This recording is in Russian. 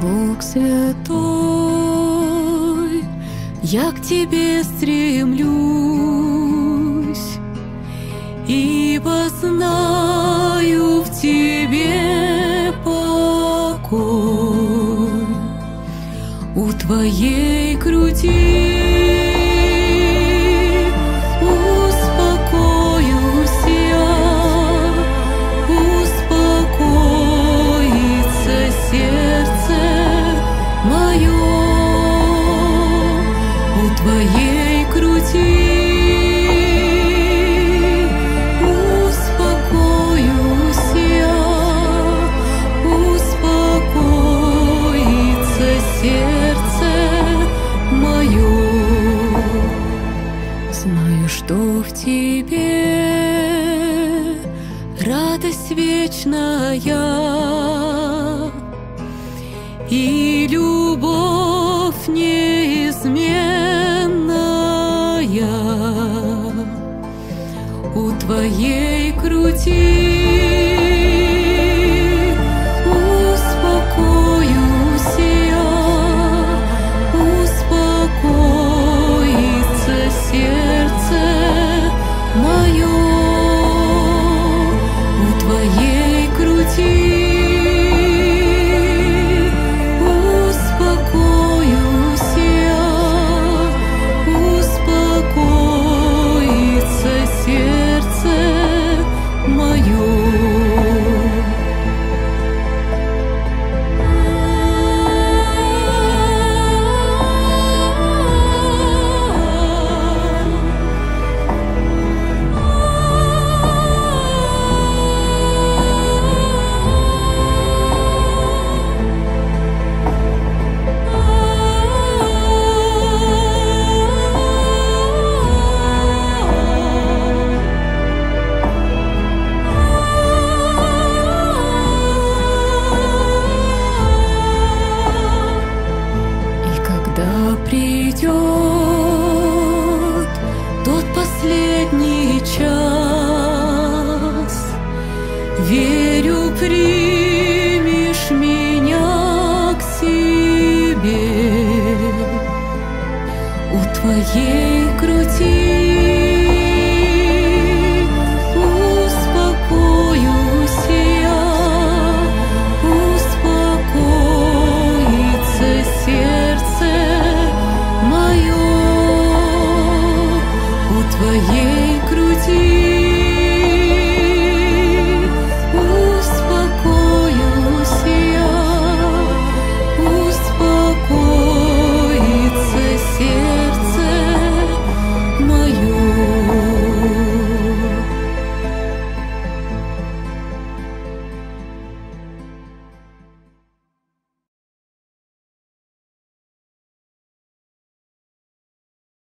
Дух Святой, я к Тебе стремлюсь, ибо знаю в Тебе покой у Твоей груди. Твоей груди. Успокоюсь успокоится сердце мое. Знаю, что в тебе радость вечная и любовь твоей груди. Успокоюсь я, успокоится сердце мое придет тот последний час, верю, примешь меня к себе. У твоей Успокоится сердце мое.